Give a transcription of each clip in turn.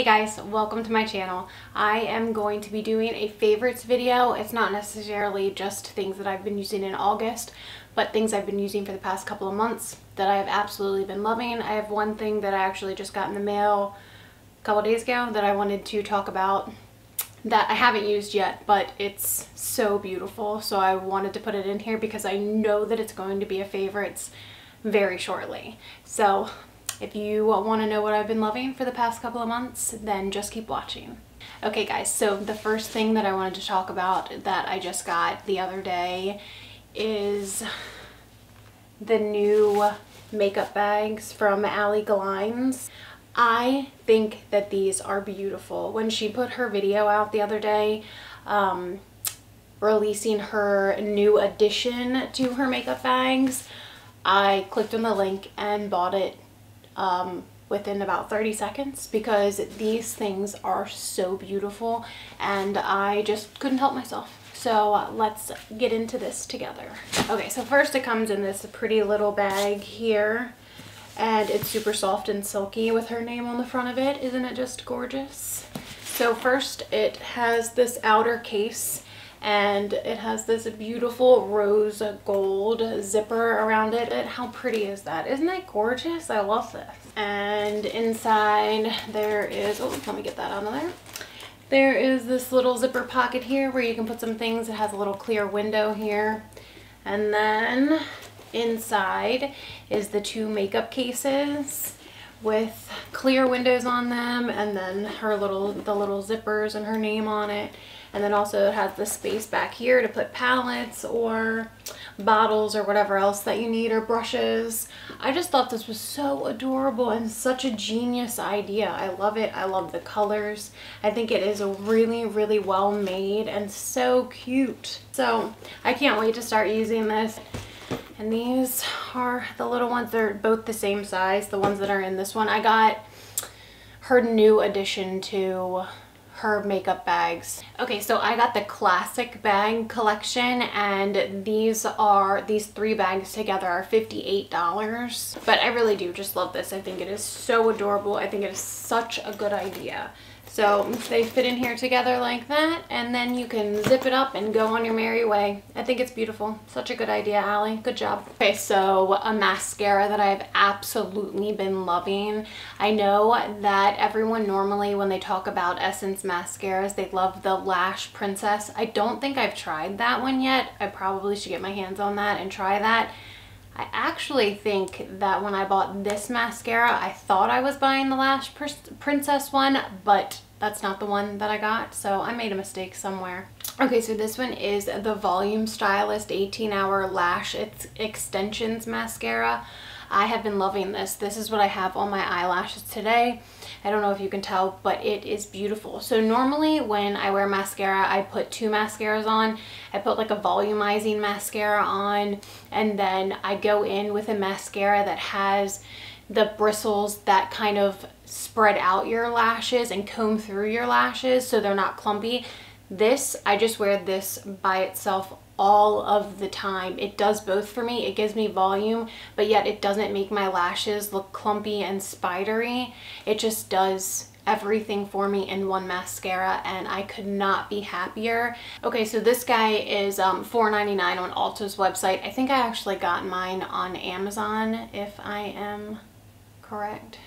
Hey guys, welcome to my channel. I am going to be doing a favorites video. It's not necessarily just things that I've been using in August, but things I've been using for the past couple of months that I have absolutely been loving. I have one thing that I actually just got in the mail a couple days ago that I wanted to talk about that I haven't used yet, but it's so beautiful. So I wanted to put it in here because I know that it's going to be a favorites very shortly. So if you want to know what I've been loving for the past couple of months, then just keep watching. Okay guys, so the first thing that I wanted to talk about that I just got the other day is the new makeup bags from Allie Glines. I think that these are beautiful. When she put her video out the other day, um, releasing her new addition to her makeup bags, I clicked on the link and bought it um, within about 30 seconds because these things are so beautiful and I just couldn't help myself. So uh, let's get into this together. Okay, so first it comes in this pretty little bag here and it's super soft and silky with her name on the front of it. Isn't it just gorgeous? So first it has this outer case and it has this beautiful rose gold zipper around it. And how pretty is that? Isn't that gorgeous? I love this. And inside there is, oh, let me get that out of there. There is this little zipper pocket here where you can put some things. It has a little clear window here. And then inside is the two makeup cases with clear windows on them and then her little the little zippers and her name on it and then also it has the space back here to put palettes or bottles or whatever else that you need or brushes. I just thought this was so adorable and such a genius idea. I love it. I love the colors. I think it is a really, really well made and so cute. So I can't wait to start using this. And these are the little ones. They're both the same size, the ones that are in this one. I got her new addition to her makeup bags. Okay, so I got the classic bag collection and these are, these three bags together are $58. But I really do just love this. I think it is so adorable. I think it is such a good idea. So they fit in here together like that and then you can zip it up and go on your merry way. I think it's beautiful. Such a good idea, Allie. Good job. Okay, so a mascara that I've absolutely been loving. I know that everyone normally when they talk about Essence mascaras, they love the Lash Princess. I don't think I've tried that one yet. I probably should get my hands on that and try that. I actually think that when I bought this mascara, I thought I was buying the Lash Princess one, but that's not the one that I got, so I made a mistake somewhere. Okay, so this one is the Volume Stylist 18 Hour Lash Extensions Mascara. I have been loving this. This is what I have on my eyelashes today. I don't know if you can tell, but it is beautiful. So normally when I wear mascara, I put two mascaras on. I put like a volumizing mascara on, and then I go in with a mascara that has the bristles that kind of spread out your lashes and comb through your lashes so they're not clumpy. This, I just wear this by itself all of the time. It does both for me. It gives me volume, but yet it doesn't make my lashes look clumpy and spidery. It just does everything for me in one mascara and I could not be happier. Okay, so this guy is um, $4.99 on Ulta's website. I think I actually got mine on Amazon if I am correct.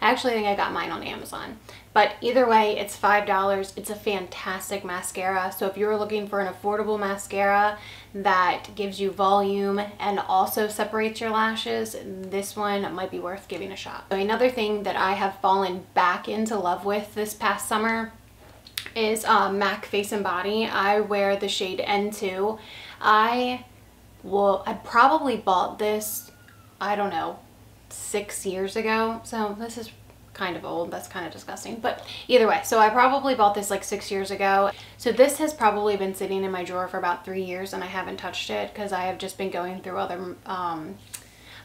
I actually think I got mine on Amazon. But either way, it's $5. It's a fantastic mascara. So if you're looking for an affordable mascara that gives you volume and also separates your lashes, this one might be worth giving a shot. So another thing that I have fallen back into love with this past summer is um, MAC Face and Body. I wear the shade N2. I will, I probably bought this, I don't know, six years ago. So this is kind of old. That's kind of disgusting. But either way, so I probably bought this like six years ago. So this has probably been sitting in my drawer for about three years and I haven't touched it because I have just been going through other, um,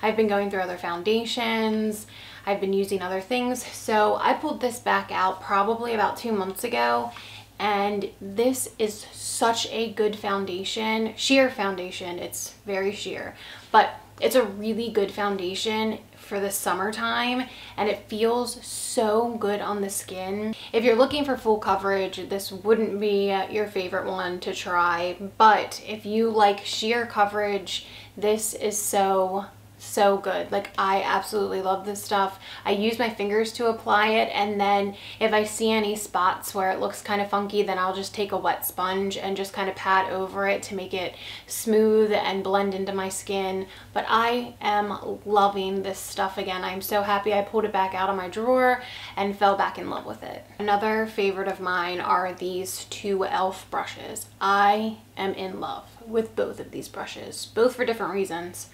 I've been going through other foundations. I've been using other things. So I pulled this back out probably about two months ago and this is such a good foundation sheer foundation it's very sheer but It's a really good foundation for the summertime and it feels so good on the skin. If you're looking for full coverage, this wouldn't be your favorite one to try, but if you like sheer coverage, this is so so good. Like I absolutely love this stuff. I use my fingers to apply it and then if I see any spots where it looks kind of funky then I'll just take a wet sponge and just kind of pat over it to make it smooth and blend into my skin. But I am loving this stuff again. I'm so happy I pulled it back out of my drawer and fell back in love with it. Another favorite of mine are these two e.l.f. brushes. I am in love with both of these brushes, both for different reasons.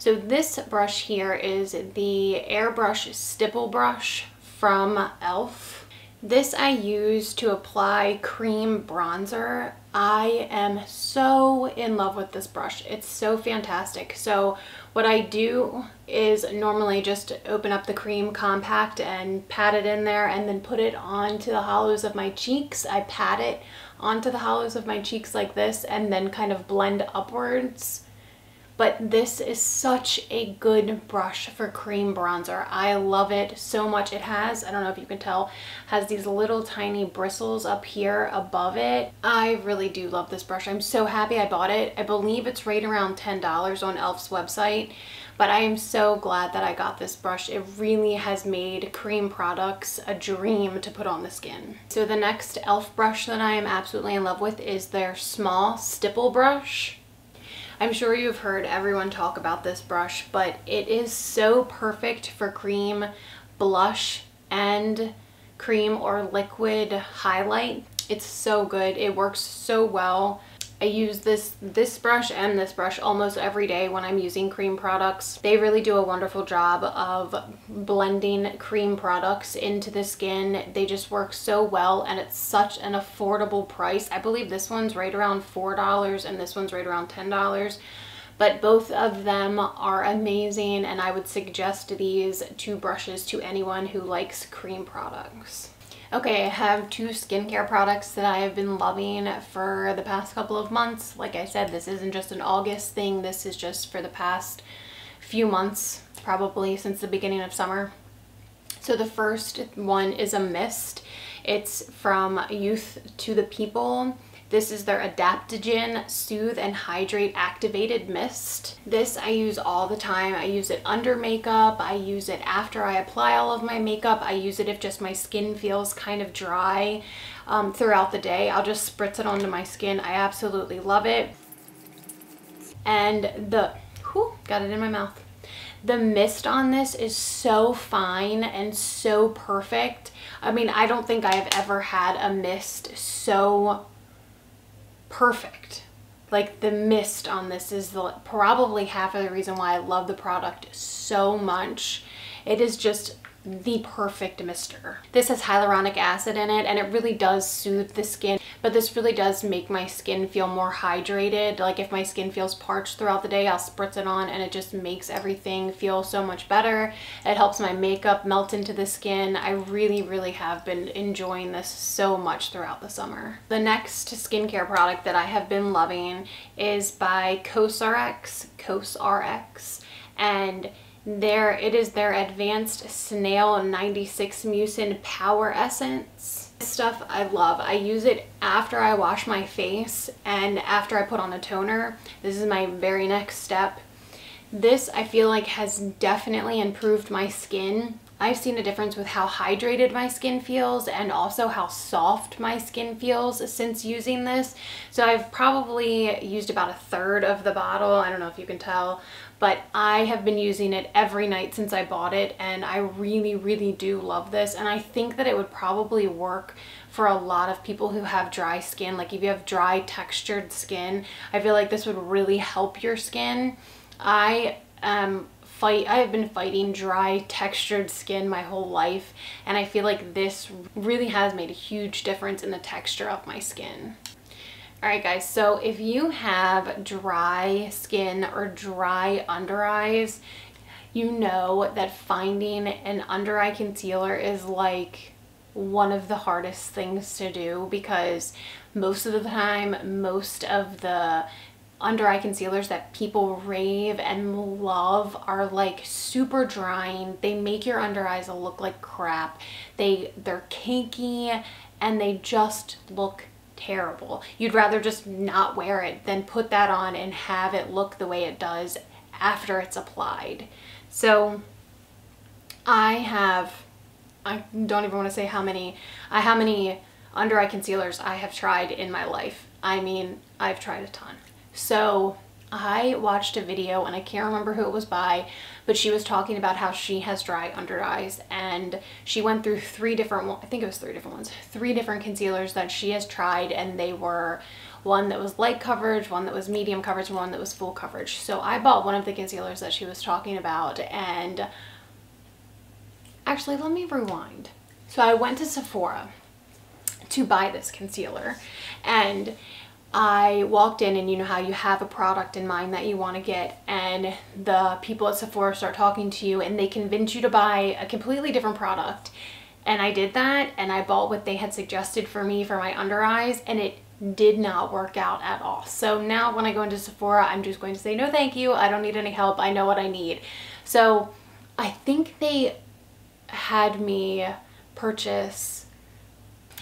So this brush here is the Airbrush Stipple Brush from e.l.f. This I use to apply cream bronzer. I am so in love with this brush. It's so fantastic. So what I do is normally just open up the cream compact and pat it in there and then put it onto the hollows of my cheeks. I pat it onto the hollows of my cheeks like this and then kind of blend upwards but this is such a good brush for cream bronzer. I love it so much. It has, I don't know if you can tell, has these little tiny bristles up here above it. I really do love this brush. I'm so happy I bought it. I believe it's right around $10 on e.l.f.'s website but I am so glad that I got this brush. It really has made cream products a dream to put on the skin. So the next e.l.f. brush that I am absolutely in love with is their small stipple brush. I'm sure you've heard everyone talk about this brush, but it is so perfect for cream, blush, and cream or liquid highlight. It's so good. It works so well. I use this this brush and this brush almost every day when I'm using cream products. They really do a wonderful job of blending cream products into the skin. They just work so well and it's such an affordable price. I believe this one's right around $4 and this one's right around $10 but both of them are amazing and I would suggest these two brushes to anyone who likes cream products. Okay, I have two skincare products that I have been loving for the past couple of months. Like I said, this isn't just an August thing. This is just for the past few months, probably since the beginning of summer. So the first one is a mist. It's from Youth to the People this is their Adaptogen Soothe and Hydrate Activated Mist. This I use all the time. I use it under makeup. I use it after I apply all of my makeup. I use it if just my skin feels kind of dry um, throughout the day. I'll just spritz it onto my skin. I absolutely love it. And the, whew, got it in my mouth. The mist on this is so fine and so perfect. I mean, I don't think I have ever had a mist so perfect. Like the mist on this is the, probably half of the reason why I love the product so much. It is just the perfect mister. This has hyaluronic acid in it and it really does soothe the skin but this really does make my skin feel more hydrated. Like if my skin feels parched throughout the day I'll spritz it on and it just makes everything feel so much better. It helps my makeup melt into the skin. I really really have been enjoying this so much throughout the summer. The next skincare product that I have been loving is by COSRX, COSRX and there, it is their Advanced Snail 96 Mucin Power Essence. This stuff I love. I use it after I wash my face and after I put on a toner. This is my very next step. This I feel like has definitely improved my skin. I've seen a difference with how hydrated my skin feels and also how soft my skin feels since using this. So I've probably used about a third of the bottle. I don't know if you can tell, but I have been using it every night since I bought it and I really, really do love this. And I think that it would probably work for a lot of people who have dry skin. Like if you have dry textured skin, I feel like this would really help your skin. I um, fight I have been fighting dry textured skin my whole life and I feel like this really has made a huge difference in the texture of my skin. Alright guys, so if you have dry skin or dry under eyes, you know that finding an under eye concealer is like one of the hardest things to do because most of the time, most of the under eye concealers that people rave and love are like super drying. They make your under eyes look like crap. They they're kinky and they just look terrible. You'd rather just not wear it than put that on and have it look the way it does after it's applied. So I have I don't even want to say how many I how many under eye concealers I have tried in my life. I mean, I've tried a ton. So I watched a video and I can't remember who it was by, but she was talking about how she has dry under eyes and she went through three different, I think it was three different ones, three different concealers that she has tried and they were one that was light coverage, one that was medium coverage, and one that was full coverage. So I bought one of the concealers that she was talking about and actually let me rewind. So I went to Sephora to buy this concealer and I walked in and you know how you have a product in mind that you want to get and the people at Sephora start talking to you and they convince you to buy a completely different product. And I did that and I bought what they had suggested for me for my under eyes and it did not work out at all. So now when I go into Sephora, I'm just going to say, no, thank you. I don't need any help. I know what I need. So I think they had me purchase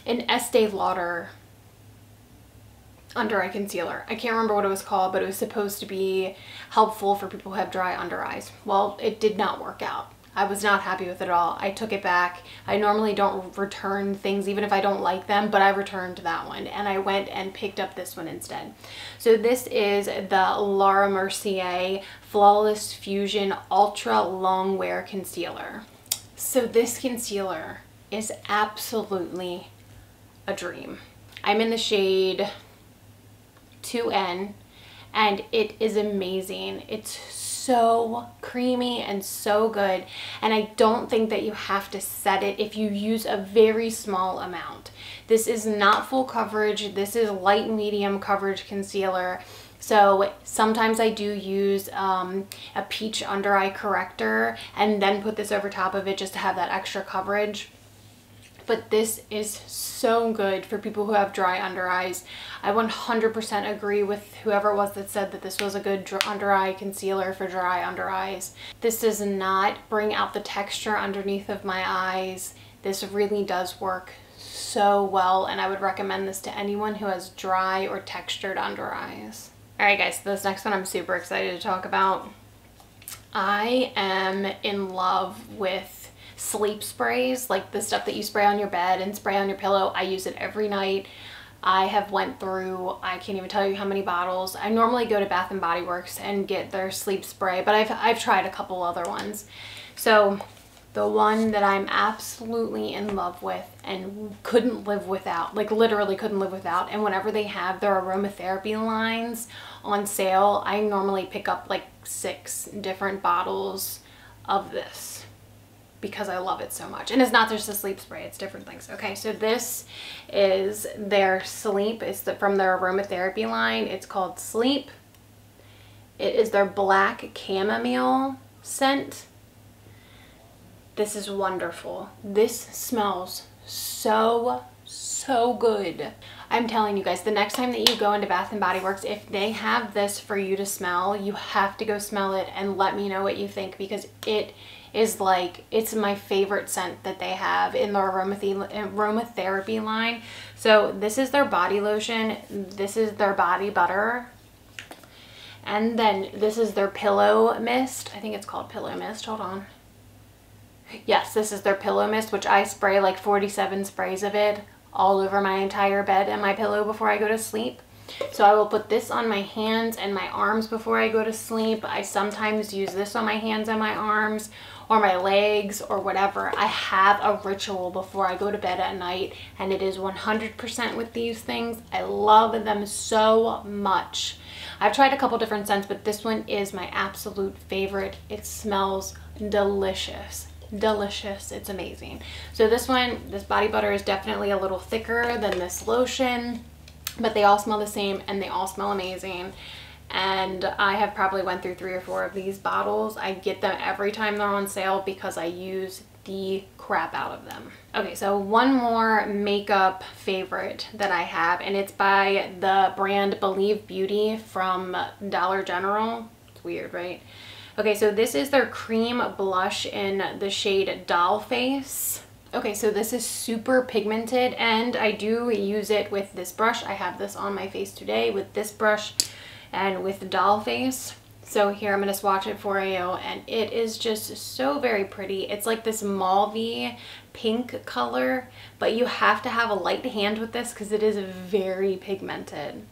an Estee Lauder under eye concealer. I can't remember what it was called, but it was supposed to be helpful for people who have dry under eyes. Well, it did not work out. I was not happy with it at all. I took it back. I normally don't return things even if I don't like them, but I returned that one and I went and picked up this one instead. So this is the Laura Mercier Flawless Fusion Ultra Long Wear Concealer. So this concealer is absolutely a dream. I'm in the shade 2N and it is amazing. It's so creamy and so good and I don't think that you have to set it if you use a very small amount. This is not full coverage. This is light medium coverage concealer. So sometimes I do use um, a peach under eye corrector and then put this over top of it just to have that extra coverage but this is so good for people who have dry under eyes. I 100% agree with whoever it was that said that this was a good under eye concealer for dry under eyes. This does not bring out the texture underneath of my eyes. This really does work so well and I would recommend this to anyone who has dry or textured under eyes. Alright guys, so this next one I'm super excited to talk about. I am in love with sleep sprays, like the stuff that you spray on your bed and spray on your pillow. I use it every night. I have went through, I can't even tell you how many bottles. I normally go to Bath & Body Works and get their sleep spray, but I've, I've tried a couple other ones. So the one that I'm absolutely in love with and couldn't live without, like literally couldn't live without. And whenever they have their aromatherapy lines on sale, I normally pick up like six different bottles of this because I love it so much. And it's not just a sleep spray, it's different things. Okay, so this is their sleep. It's the, from their aromatherapy line. It's called Sleep. It is their black chamomile scent. This is wonderful. This smells so, so good. I'm telling you guys, the next time that you go into Bath & Body Works, if they have this for you to smell, you have to go smell it and let me know what you think because it is like, it's my favorite scent that they have in their aromatherapy line. So this is their body lotion. This is their body butter. And then this is their pillow mist. I think it's called pillow mist. Hold on. Yes, this is their pillow mist, which I spray like 47 sprays of it all over my entire bed and my pillow before I go to sleep. So I will put this on my hands and my arms before I go to sleep. I sometimes use this on my hands and my arms or my legs or whatever. I have a ritual before I go to bed at night and it is 100% with these things. I love them so much. I've tried a couple different scents, but this one is my absolute favorite. It smells delicious delicious it's amazing so this one this body butter is definitely a little thicker than this lotion but they all smell the same and they all smell amazing and I have probably went through three or four of these bottles. I get them every time they're on sale because I use the crap out of them. Okay, so one more makeup favorite that I have, and it's by the brand Believe Beauty from Dollar General. It's weird, right? Okay, so this is their cream blush in the shade Doll Face. Okay, so this is super pigmented and I do use it with this brush. I have this on my face today with this brush and with Doll Face. So here I'm going to swatch it for you and it is just so very pretty. It's like this mauve pink color, but you have to have a light hand with this because it is very pigmented.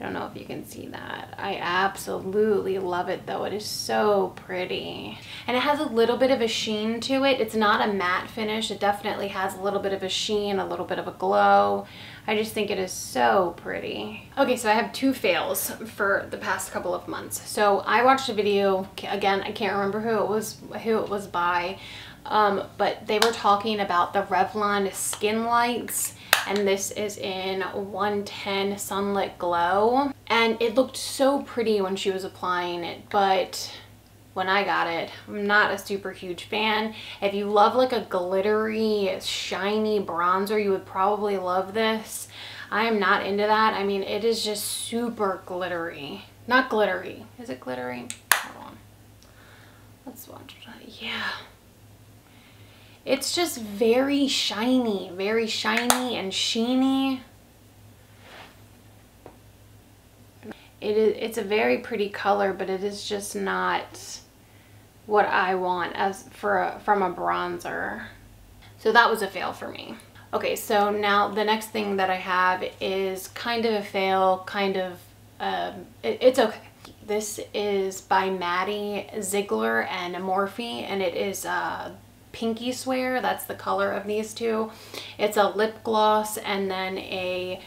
I don't know if you can see that. I absolutely love it though. It is so pretty. And it has a little bit of a sheen to it. It's not a matte finish. It definitely has a little bit of a sheen, a little bit of a glow. I just think it is so pretty. Okay, so I have two fails for the past couple of months. So I watched a video, again, I can't remember who it was, who it was by, um, but they were talking about the Revlon Skin Lights and this is in 110 Sunlit Glow. And it looked so pretty when she was applying it, but when I got it. I'm not a super huge fan. If you love like a glittery, shiny bronzer, you would probably love this. I am not into that. I mean, it is just super glittery. Not glittery. Is it glittery? Hold on. Let's watch. Yeah. It's just very shiny, very shiny and sheeny. It is, it's a very pretty color, but it is just not what I want as for a, from a bronzer. So that was a fail for me. Okay, so now the next thing that I have is kind of a fail, kind of, um, it, it's okay. This is by Maddie Ziegler and Morphe, and it is uh, Pinky Swear. That's the color of these two. It's a lip gloss and then a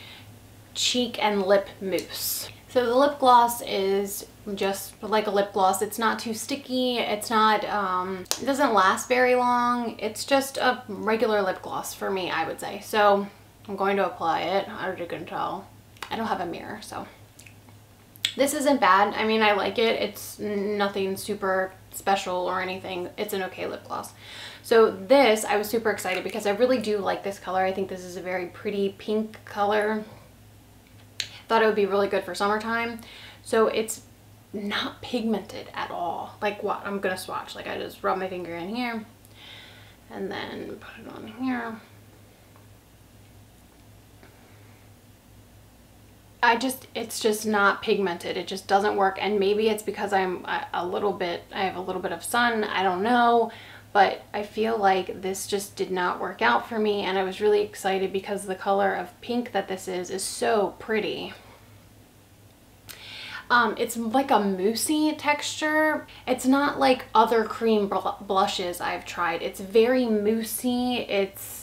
cheek and lip mousse. So the lip gloss is just like a lip gloss. It's not too sticky. It's not, um, it doesn't last very long. It's just a regular lip gloss for me, I would say. So I'm going to apply it, as you can tell. I don't have a mirror, so. This isn't bad. I mean, I like it. It's nothing super special or anything. It's an okay lip gloss. So this, I was super excited because I really do like this color. I think this is a very pretty pink color. Thought it would be really good for summertime. So it's not pigmented at all. Like what? I'm going to swatch. Like I just rub my finger in here and then put it on here. I just, it's just not pigmented. It just doesn't work. And maybe it's because I'm a little bit, I have a little bit of sun. I don't know but I feel like this just did not work out for me and I was really excited because the color of pink that this is is so pretty. Um, it's like a moussey texture. It's not like other cream bl blushes I've tried. It's very moussey. It's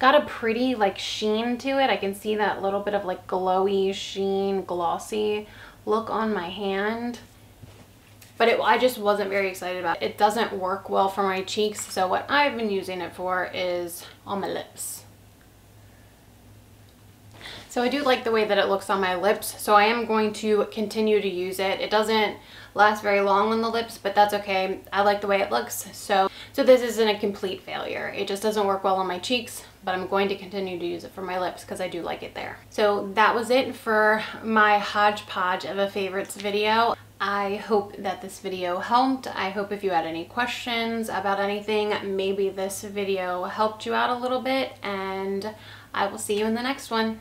got a pretty like sheen to it. I can see that little bit of like glowy sheen, glossy look on my hand but it, I just wasn't very excited about it. It doesn't work well for my cheeks, so what I've been using it for is on my lips. So I do like the way that it looks on my lips, so I am going to continue to use it. It doesn't last very long on the lips, but that's okay. I like the way it looks, so, so this isn't a complete failure. It just doesn't work well on my cheeks, but I'm going to continue to use it for my lips because I do like it there. So that was it for my hodgepodge of a favorites video. I hope that this video helped. I hope if you had any questions about anything, maybe this video helped you out a little bit and I will see you in the next one.